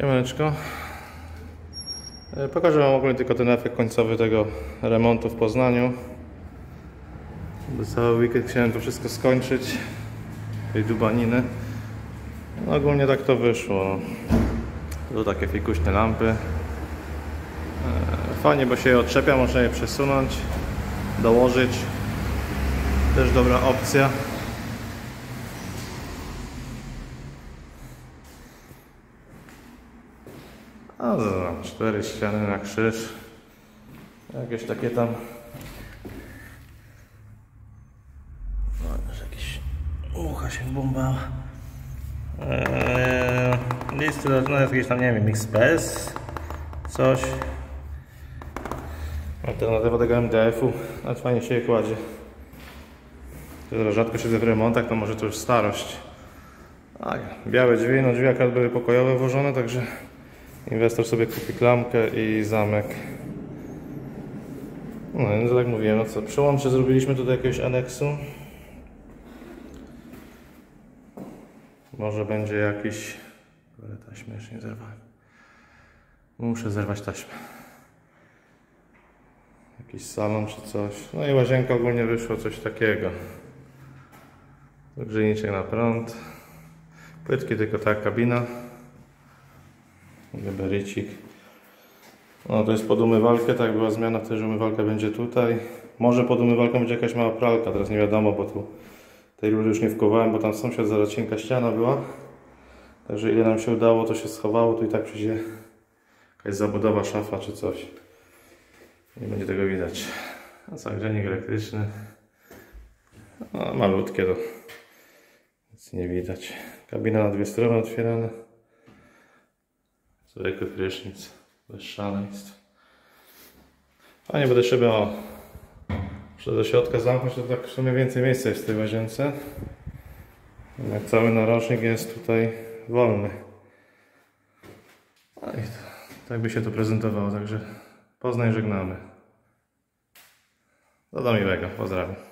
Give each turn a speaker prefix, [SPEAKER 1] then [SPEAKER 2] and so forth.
[SPEAKER 1] Siemaneczko. E, Pokażę Wam ogólnie tylko ten efekt końcowy tego remontu w Poznaniu. Bo cały weekend chciałem to wszystko skończyć. Tej dubaniny. No ogólnie tak to wyszło. no. Tu takie fikuśne lampy. E, Fajnie, bo się je odczepia, można je przesunąć, dołożyć. Też dobra opcja. A to tam cztery ściany na krzyż. Jakieś takie tam. No, już jakieś ucha się bombała. Eee, listy, no jest jakieś tam, nie wiem, XPS, coś. Alternatywa tego MDF-u, ale fajnie się je kładzie. Teraz rzadko siedzę w remontach, to może to już starość. Tak, białe drzwi, no drzwi akurat były pokojowe włożone, także inwestor sobie kupi klamkę i zamek. No więc tak mówiłem, no co, przełącze zrobiliśmy tutaj jakiegoś aneksu. Może będzie jakiś... Ale taśmę jeszcze nie zerwałem. Muszę zerwać taśmę. Jakiś salon czy coś. No i łazienka ogólnie wyszło coś takiego. Grzejniczek na prąd. Płytki tylko ta kabina. Geberycik. No to jest pod umywalkę, tak była zmiana wtedy, że umywalka będzie tutaj. Może pod umywalką będzie jakaś mała pralka, teraz nie wiadomo, bo tu tej rury już nie wkowałem, bo tam sąsiad zaraz cienka ściana była. Także ile nam się udało, to się schowało, tu i tak przyjdzie jakaś zabudowa, szafa czy coś. Nie będzie tego widać. Grzejnik elektryczny. No, malutkie to. Nic nie widać. Kabina na dwie strony otwierana. Zwykły prysznic. Bez szaleństw. Fajnie będę szybę o. Muszę do środka zamknąć, to tak w sumie więcej miejsca jest w tej łazience. Jak cały narożnik jest tutaj wolny. No i to, tak by się to prezentowało, także Poznań żegnamy. Do miłego, pozdrawiam.